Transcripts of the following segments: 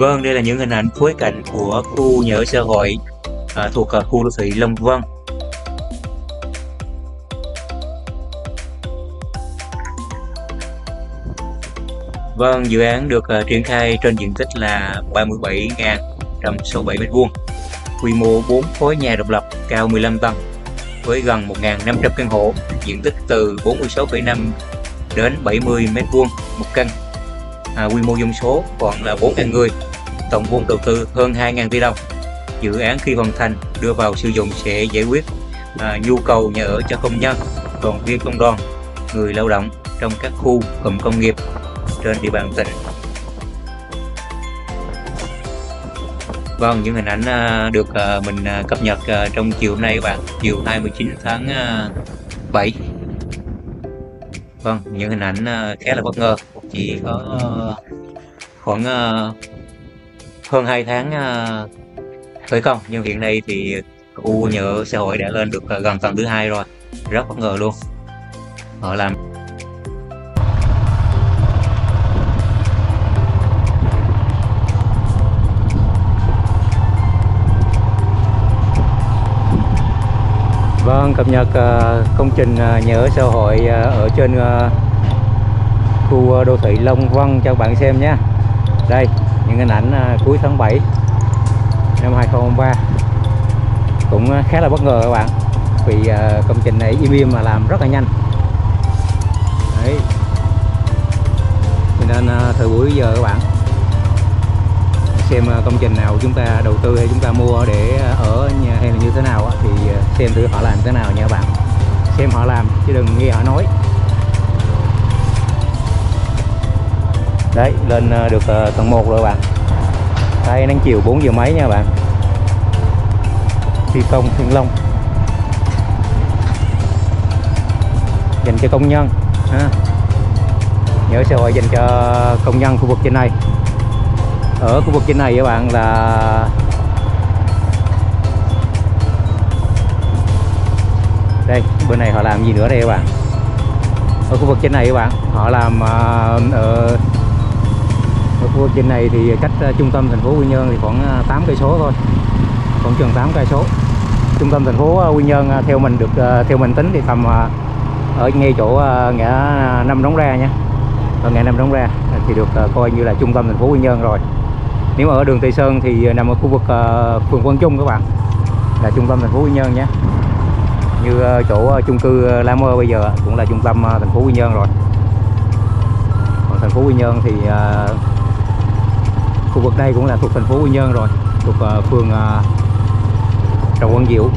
Vâng, đây là những hình ảnh phối cảnh của khu nhà ở xã hội à, thuộc à, khu đô thị Long Vân. Vâng, dự án được uh, triển khai trên diện tích là 37.167 m2, quy mô 4 khối nhà độc lập cao 15 tầng với gần 1.500 căn hộ, diện tích từ 46,5 đến 70 m2 một căn. À, quy mô dân số khoảng là 4.000 người, tổng vốn đầu tư hơn 2.000 tỷ đồng. Dự án khi hoàn thành đưa vào sử dụng sẽ giải quyết à, nhu cầu nhà ở cho công nhân, đoàn viên công đoàn, người lao động trong các khu cụm công nghiệp trên địa bàn tỉnh. Vâng, những hình ảnh à, được à, mình à, cập nhật à, trong chiều hôm nay các bạn, chiều 29 tháng à, 7. Vâng, những hình ảnh à, khá là bất ngờ, chỉ có khoảng hơn 2 tháng à, khởi công, nhưng hiện nay thì u nhựa xã hội đã lên được à, gần tầng thứ hai rồi, rất bất ngờ luôn. Họ làm Vâng, cập nhật à, công trình nhà ở xã hội ở trên khu đô thị Long Văn cho các bạn xem nhé. Đây, những hình ảnh à, cuối tháng 7 năm 2023 cũng à, khá là bất ngờ các bạn, vì à, công trình này e im im mà làm rất là nhanh. Đấy. Cho nên thời buổi giờ các bạn, xem công trình nào chúng ta đầu tư hay chúng ta mua để ở nhà hay là như thế nào thì xem thử họ làm thế nào nha các bạn xem họ làm chứ đừng nghe họ nói đấy lên ờ, được ờ, tầng 1 rồi bạn. Đây nắng chiều 4 giờ mấy nha bạn. Thi công thiên long. Dành cho công nhân ha. nhớ xã hội dành cho công nhân khu vực trên này. Ở khu vực trên này các bạn là đây bên này họ làm gì nữa đây các bạn? Ở khu vực trên này các bạn họ làm uh, uh, khu vực trên này thì cách ờ, trung tâm thành phố Quy Nhơn thì khoảng ờ, 8 cây số thôi. Khoảng chừng 8 cây số. Trung tâm thành phố ờ, Quy Nhơn theo mình được theo mình tính thì tầm ở ngay chỗ ngã năm đóng ra nha. Ở ngã năm đóng ra thì được coi như là trung tâm thành phố Quy Nhơn rồi. Nếu mà ở đường Tây Sơn thì nằm ở khu vực phường Quang Trung các bạn, là trung tâm thành phố Quy Nhơn nhé. Như chỗ chung cư La Mơ bây giờ cũng là trung tâm thành phố Quy Nhơn rồi. Còn thành phố Quy Nhơn thì khu vực đây cũng là thuộc thành phố Quy Nhơn rồi thuộc uh, phường ờ, uh, Trần Quang Diệu.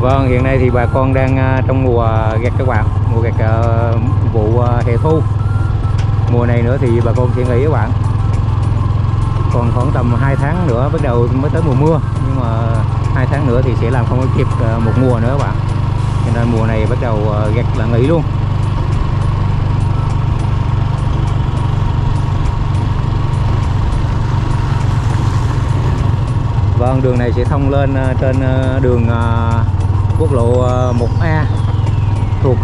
Vâng, hiện nay thì bà con đang ờ, trong mùa gặt các bạn, mùa gặt vụ hè thu. Mùa này nữa thì bà con sẽ nghỉ các bạn. Còn khoảng tầm 2 tháng nữa bắt đầu mới tới mùa mưa nhưng mà hai tháng nữa thì sẽ làm không có kịp một mùa nữa các bạn. Cho nên mùa này bắt đầu gặt là nghỉ luôn. Vâng, đường này sẽ thông lên ờ, trên ờ, đường ờ, quốc lộ 1A thuộc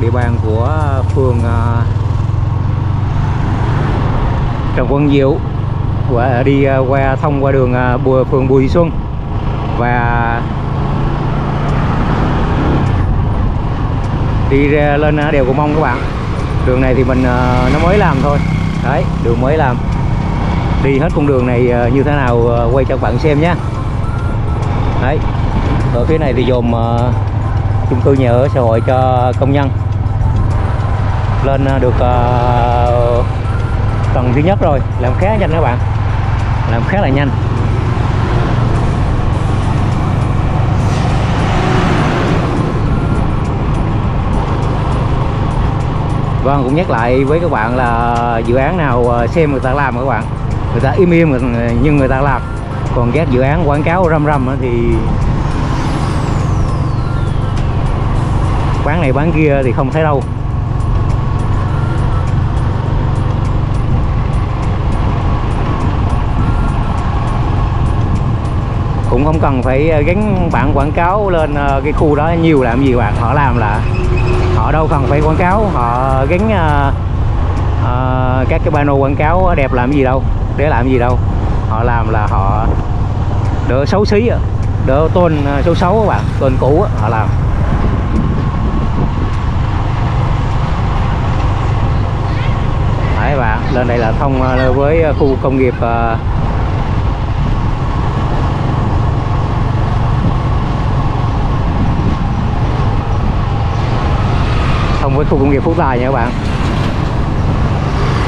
địa bàn của phường Trần Quang Diệu. Và đi qua thông qua đường Bùa phường Bùi Xuân. Và đi ra lên đèo Cù Mông các bạn. Đường này thì mình nó mới làm thôi. Đấy đường mới làm đi hết con đường này ờ, như thế nào ờ, quay cho các bạn xem nhé. Đấy. Ở phía này thì dồn ờ, chung cư nhà ở xã hội cho công nhân. Lên được tầng thứ nhất rồi. Làm khá nhanh các bạn. Làm khá là nhanh. Vâng cũng nhắc lại với các bạn là dự án nào xem người ta làm các bạn người ta im im nhưng người ta làm. Còn các dự án quảng cáo râm râm thì bán này bán kia thì không thấy đâu. Cũng không cần phải gắn bản quảng cáo lên ờ, cái khu đó nhiều làm gì bạn họ làm là họ đâu cần phải quảng cáo họ gắn uh, uh, ờ, ờ, các cái pano quảng cáo đẹp làm gì đâu để làm gì đâu. Họ làm là họ đỡ xấu xí đỡ tôn à, xấu xấu các bạn tôn cũ á, họ làm. Đấy bạn lên đây là thông à, với à, khu công nghiệp thông với khu công nghiệp Phú Tài nha các bạn.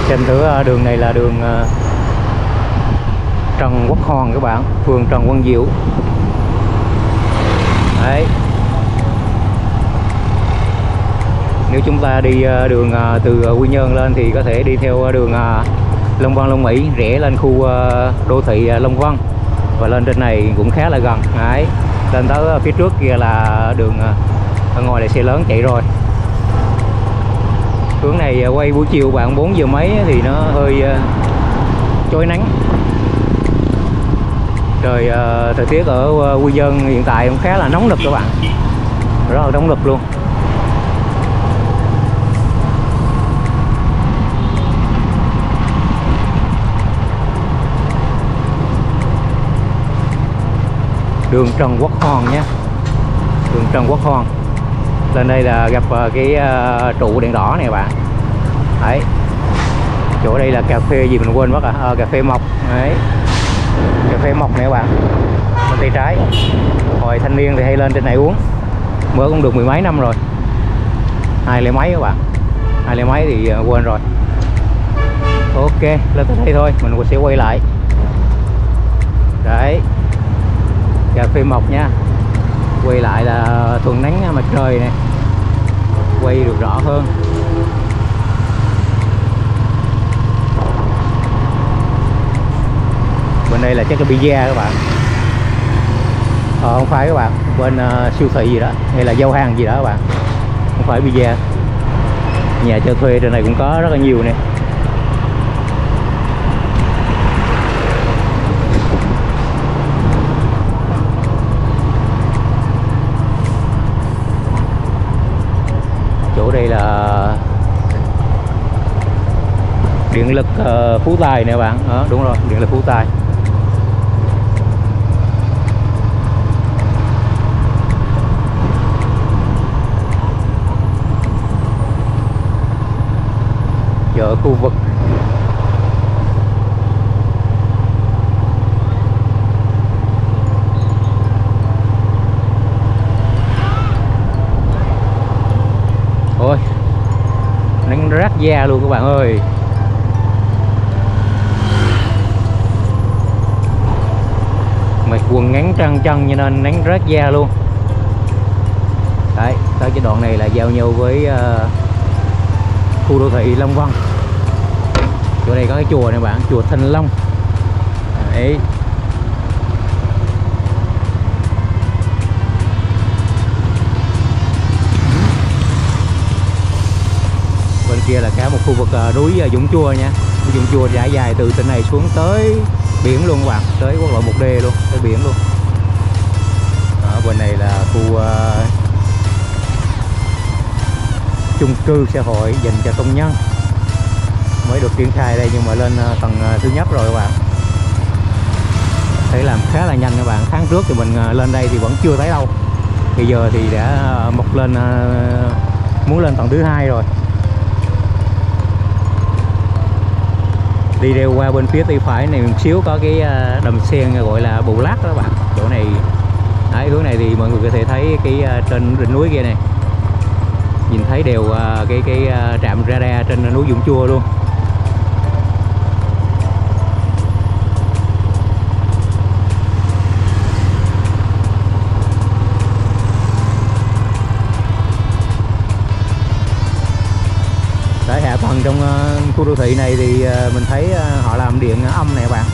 Trên thử đường này là đường Trần Quốc Hoàn các bạn phường Trần Quang Diệu. Đấy. Nếu chúng ta đi ờ, đường ờ, từ ờ, Quy Nhơn lên thì có thể đi theo đường Long Văn Long Mỹ rẽ lên khu đô thị Long Văn. Và lên trên này cũng khá là gần. Đấy. Lên tới phía trước kia là đường ờ, ở ngoài là xe lớn chạy rồi. Hướng này quay buổi chiều bạn 4 giờ mấy thì nó hơi chói nắng trời ờ, thời tiết ở ờ, Quy Nhơn hiện tại cũng khá là nóng nực các bạn. Rất là nóng nực luôn. Đường Trần Quốc Hoàn nhé. Đường Trần Quốc Hoàn lên đây là gặp ờ, cái trụ đèn đỏ này bạn. Đấy. Chỗ đây là cà phê gì mình quên mất à à cà phê mọc đấy cà phê mọc nè các bạn. Bên tay trái. Hồi thanh niên thì hay lên trên này uống. Mới cũng được mười mấy năm rồi. Hai lẻ mấy các bạn? Hai lẻ mấy thì à, quên rồi. Ok, lên tới đây thôi. Mình sẽ quay lại. Đấy. Cà phê mọc nha. Quay lại là thuần nắng mặt trời này quay được rõ hơn. Bên đây là chắc là pizza các bạn. Ờ, không phải các bạn bên uh, siêu thị gì đó hay là giao hàng gì đó các bạn. Không phải pizza nhà cho thuê trên này cũng có rất là nhiều nè. Chỗ đây là điện lực uh, Phú Tài nè bạn. Ờ, đúng rồi điện lực Phú Tài. Giờ ở khu vực. Ôi nắng rát da luôn các bạn ơi. Mặc quần ngắn trăng chân cho nên nắng rát da luôn. Đấy tới cái đoạn này là giao nhau với uh, khu đô thị Long Văn chỗ này có cái chùa này bạn, chùa Thanh Long. Đấy. Bên kia là cả một khu vực à, núi à, Dũng Chua nha. Dũng Chua trải dài từ tỉnh này xuống tới biển luôn các bạn, tới quốc lộ 1D luôn, tới biển luôn. Ở bên này là khu à, chung cư xã hội dành cho công nhân. Mới được triển khai đây nhưng mà lên à, tầng à, thứ nhất rồi các bạn. Thấy làm khá là nhanh các bạn. Tháng trước thì mình à, lên đây thì vẫn chưa thấy đâu. Bây giờ thì đã mọc lên muốn lên tầng thứ hai rồi. Đi đeo qua bên phía tay phải này một xíu có cái đầm sen gọi là bù lát đó các bạn. Chỗ này, đấy, hướng này thì mọi người có thể thấy cái trên đỉnh núi kia này nhìn thấy đều à, cái cái à, trạm radar trên núi Dũng Chua luôn. Đấy, hạ tầng trong à, khu đô thị này thì mình thấy họ làm điện âm này các bạn.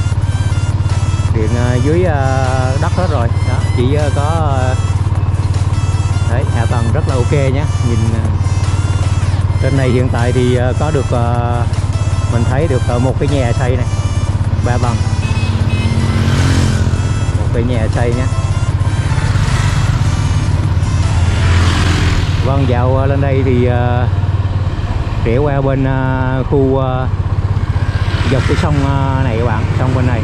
Điện dưới đất hết rồi. Đó chỉ có đấy hạ tầng rất là ok nhé. Nhìn ờ, trên này hiện tại thì ờ, có được ờ, mình thấy được một cái nhà xây này, ba tầng một cái nhà xây nhé. Vâng dạo lên đây thì rẽ qua bên khu dọc cái sông này các bạn, sông bên này.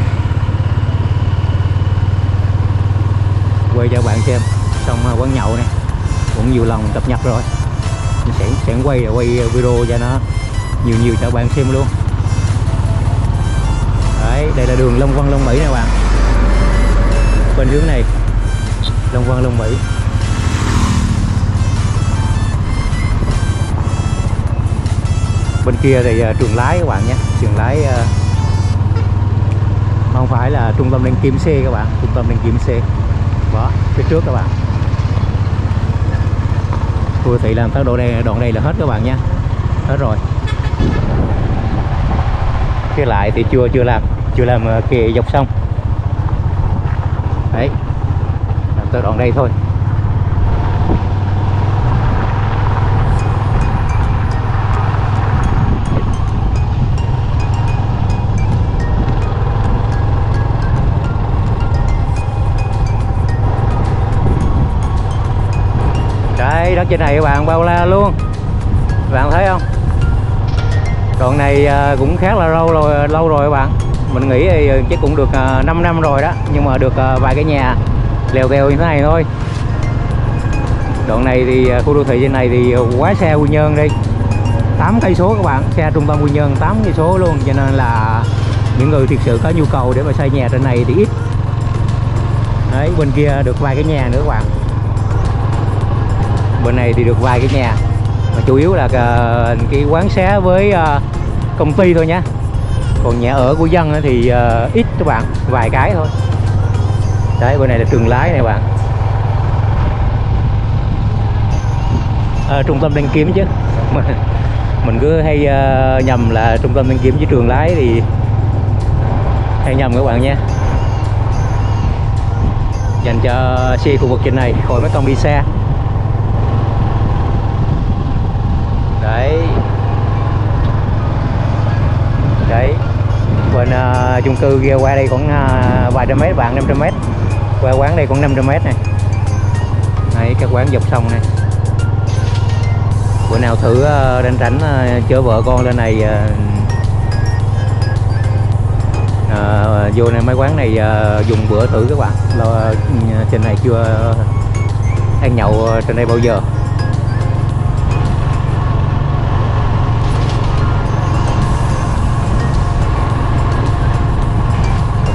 Quay cho bạn xem, sông quán nhậu này cũng nhiều lần cập nhật rồi. Mình sẽ sẽ quay quay video cho nó nhiều nhiều cho bạn xem luôn. Đấy đây là đường Long Văn Long Mỹ nè bạn. Bên hướng này Long Văn Long Mỹ. Bên kia thì uh, trường lái các bạn nhé. Trường lái uh, không phải là trung tâm đăng kiểm xe các bạn trung tâm đăng kiểm xe đó phía trước các bạn khu thị làm tới độ đây, đoạn đây là hết các bạn nha. Hết rồi. Cái lại thì chưa chưa làm chưa làm ờ, kề dọc sông. Đấy. Làm tới đoạn đây thôi. Đất trên này các bạn bao la luôn. Bạn thấy không? Đoạn này à, cũng khá là lâu rồi lâu rồi các bạn. Mình nghĩ thì à, chắc cũng được à, 5 năm rồi đó Nhưng mà được vài cái nhà lèo kèo như thế này thôi. Đoạn này thì khu đô thị trên này thì quá xe Quy Nhơn đi. 8 cây số các bạn, xe trung tâm Quy Nhơn 8 cây số luôn. Cho nên là những người thực sự có nhu cầu để mà xây nhà trên này thì ít. Đấy, bên kia được vài cái nhà nữa các bạn bên này thì được vài cái nhà. Mà chủ yếu là ờ, cái quán xá với ờ, công ty thôi nhé còn nhà ở của dân thì ờ, ít các bạn vài cái thôi. Đấy bên này là trường lái này bạn. À, trung tâm đăng kiểm chứ. Mình, mình cứ hay nhầm là trung tâm đăng kiểm với trường lái thì hay nhầm các bạn nha dành cho xe khu vực trên này khỏi mấy công đi xa đấy đấy bên uh, chung cư kia qua đây khoảng uh, ờ, vài trăm mét bạn 500 mét. Qua quán đây khoảng 500 mét này. Đấy các quán dọc sông này. Bữa nào thử ờ, uh, đánh rảnh uh, chở vợ con lên này uh, uh, vô này mấy quán này uh, dùng bữa thử các bạn. Lo, uh, trên này chưa ăn nhậu trên đây bao giờ.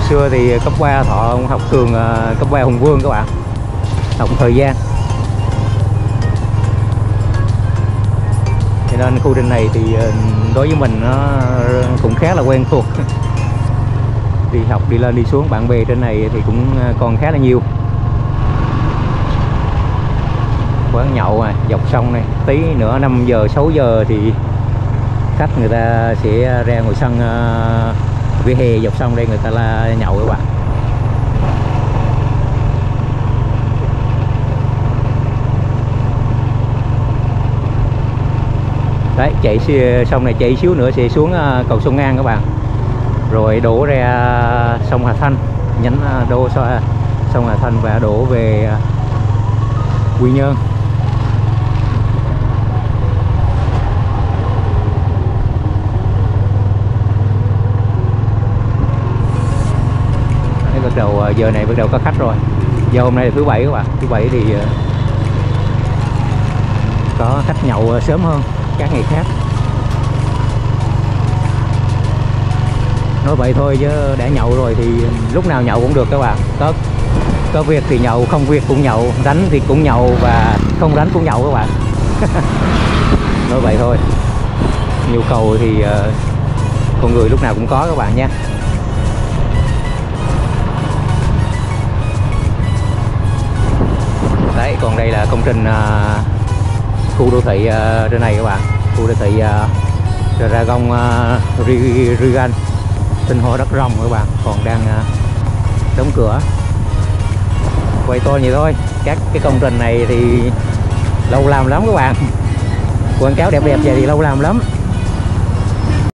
Xưa thì cấp 3 thọ học trường ờ, cấp 3 Hùng Vương các bạn. Học thời gian. Cho nên khu đình này thì ờ, đối với mình nó cũng khá là quen thuộc. Đi học đi lên đi xuống bạn bè trên này thì cũng ờ, còn khá là nhiều. Quán nhậu à dọc sông này tí nữa 5 giờ 6 giờ thì khách người ta sẽ ra ngồi sân uh, vỉa hè dọc sông đây người ta là nhậu các bạn. Đấy, chạy sông này chạy xíu nữa sẽ xuống à, cầu sông Ngang các bạn. Rồi đổ ra sông Hà Thanh, nhánh à, đô à, sông Hà Thanh và đổ về Quy Nhơn. Bắt đầu ờ, giờ này bắt đầu có khách rồi. Giờ hôm nay là thứ bảy các bạn. Thứ bảy thì ờ, có khách nhậu ờ, sớm hơn các ngày khác. Nói vậy thôi chứ đã nhậu rồi thì lúc nào nhậu cũng được các bạn. Có có việc thì nhậu không việc cũng nhậu đánh thì cũng nhậu và không đánh cũng nhậu các bạn. Nói vậy thôi. Nhu cầu thì uh, con người lúc nào cũng có các bạn nha còn đây là công trình uh, khu đô thị uh, trên này các bạn. Khu đô thị uh, Dragon uh, Rigan. Sinh hồ đất rồng các bạn còn đang uh, đóng cửa. Quay to vậy thôi. Các cái công trình này thì lâu làm lắm các bạn. Quảng cáo đẹp đẹp vậy thì lâu làm lắm.